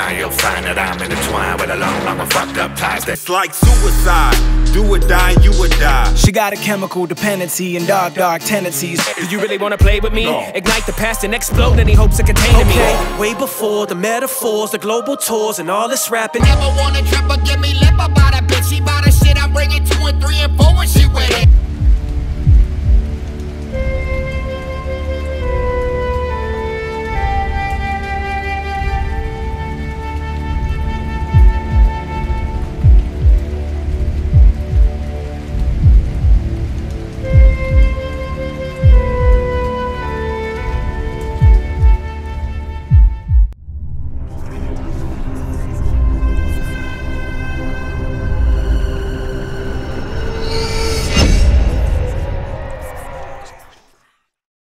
mind, you'll find that I'm intertwined with a long, long fucked up ties. It's like suicide. Do or die, you would die. She got a chemical dependency and dark, dark tendencies. Do you really wanna play with me? No. Ignite the past and explode any hopes of containing me. Way before the metaphors, the global tours, and all this rapping. Never wanna trip or give me